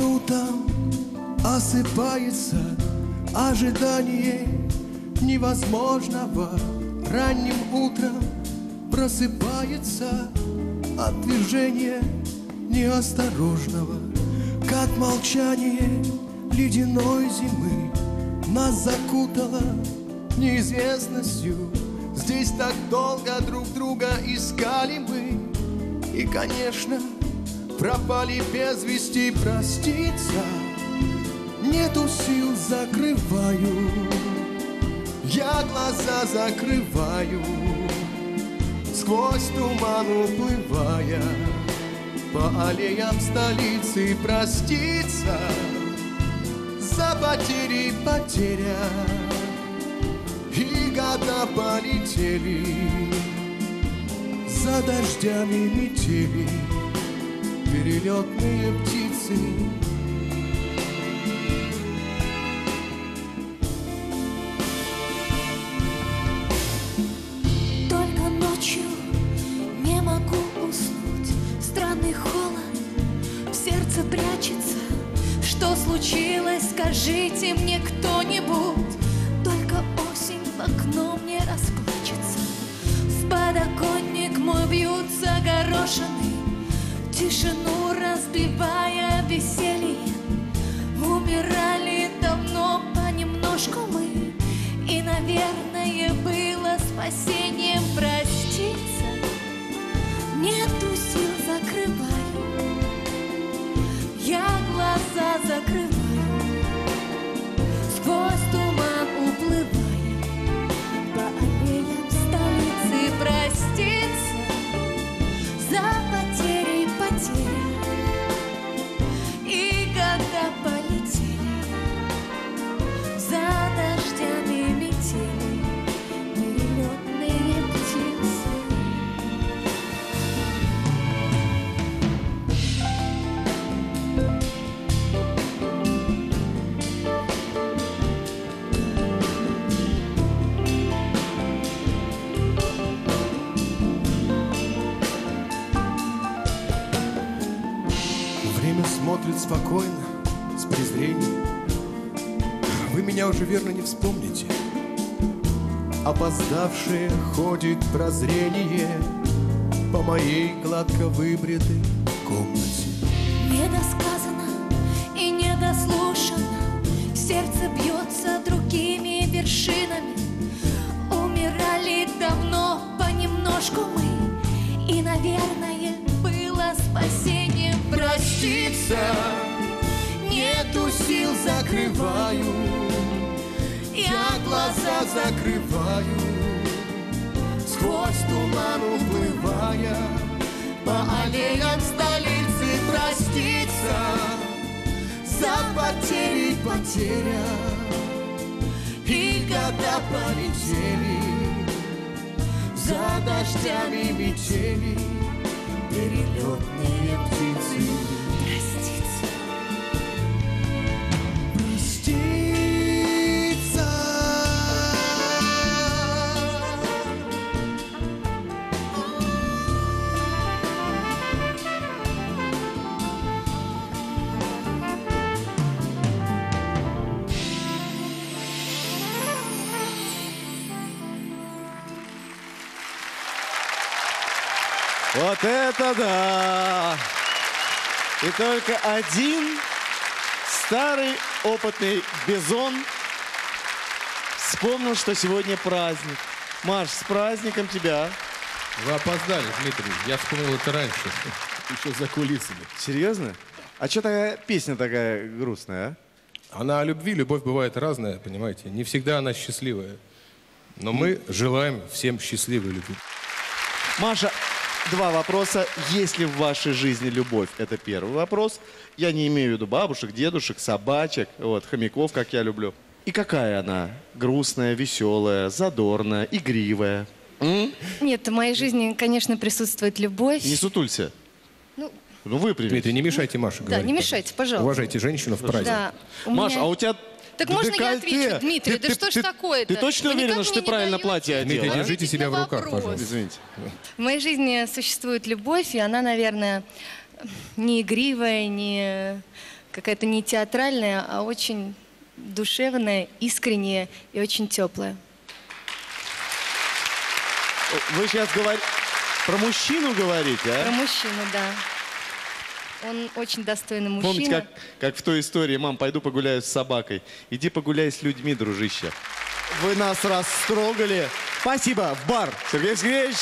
минутам осыпается ожидание невозможного. Ранним утром просыпается от движения неосторожного, как молчание ледяной зимы нас закутало неизвестностью. Здесь так долго друг друга искали мы, и, конечно, пропали без вести проститься. Нету сил, закрываю, я глаза закрываю, сквозь туман уплывая. По аллеям столицы проститься. За потери потеря. И года полетели. За дождями метели перелетные птицы. Только ночью не могу уснуть. Странный холод в сердце прячется. Что случилось, скажите мне кто-нибудь. Только осень в окно мне расплачется. В подоконник мой бьются горошины Тишину разбивая веселье. Умирали давно понемножку мы. И, наверное, было спасением проститься. Нету смотрит спокойно, с презрением. Вы меня уже верно не вспомните. Опоздавшее ходит прозрение по моей гладко выбритой комнате. Недосказано и недослушано Сердце бьется другими вершинами Умирали давно понемножку мы закрываю. Я глаза закрываю, сквозь туман уплывая по аллеям столицы проститься. За потери потеря. И года полетели за дождями метели Вот это да! И только один старый опытный бизон вспомнил, что сегодня праздник. Маш, с праздником тебя. Вы опоздали, Дмитрий. Я вспомнил это раньше. Еще за кулисами. Серьезно? А что такая песня такая грустная, а? Она о любви, любовь бывает разная, понимаете. Не всегда она счастливая. Но мы желаем всем счастливой любви. Маша, два вопроса. Есть ли в вашей жизни любовь? Это первый вопрос. Я не имею в виду бабушек, дедушек, собачек, вот, хомяков, как я люблю. И какая она? Грустная, веселая, задорная, игривая. М? Нет, в моей жизни, конечно, присутствует любовь. Не сутулься. Ну, Ну, выпрямись. Дмитрий, не мешайте Маше да, говорить, не мешайте, пожалуйста. Уважайте женщину в праздник. Да. у Маш, меня- а у тебя Так можно я декольте? отвечу, Дмитрий? Да что ж такое-то? Ты точно Вы уверена, что ты правильно платье одела? Дмитрий, держите себя в руках, вопрос. пожалуйста. Извините. В моей жизни существует любовь, и она, наверное, не игривая, не какая-то не театральная, а очень душевная, искренняя и очень теплая. Вы сейчас говорите... Про мужчину говорите, Про а? мужчину, да. Он очень достойный мужчина. Помните, как, как в той истории, мам, пойду погуляю с собакой. Иди погуляй с людьми, дружище. Вы нас растрогали. Спасибо. В бар. Сергей Сергеевич,